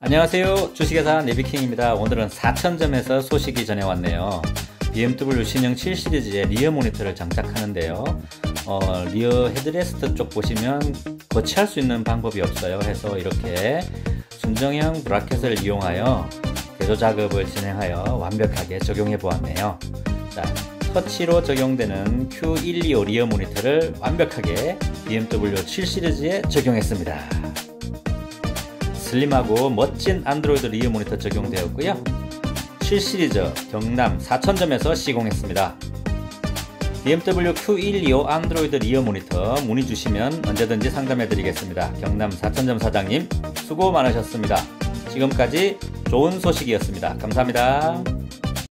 안녕하세요. 주식회사 네비킹입니다. 오늘은 4천점에서 소식이 전해왔네요. BMW 신형 7 시리즈의 rear 모니터를 장착하는데요. 어, rear headrest 쪽 보시면 거치할 수 있는 방법이 없어요. 해서 이렇게 순정형 bracket을 이용하여 개조 작업을 진행하여 완벽하게 적용해 보았네요. 자, 터치로 적용되는 Q125 rear 모니터를 완벽하게 BMW 7 시리즈에 적용했습니다 슬림하고 멋진 안드로이드 리어 모니터 적용되었고요. 7 시리즈 경남 4천점에서 시공했습니다. BMW Q125 안드로이드 리어 모니터 문의 주시면 언제든지 상담해 드리겠습니다. 경남 4천점 사장님 수고 많으셨습니다. 지금까지 좋은 소식이었습니다. 감사합니다.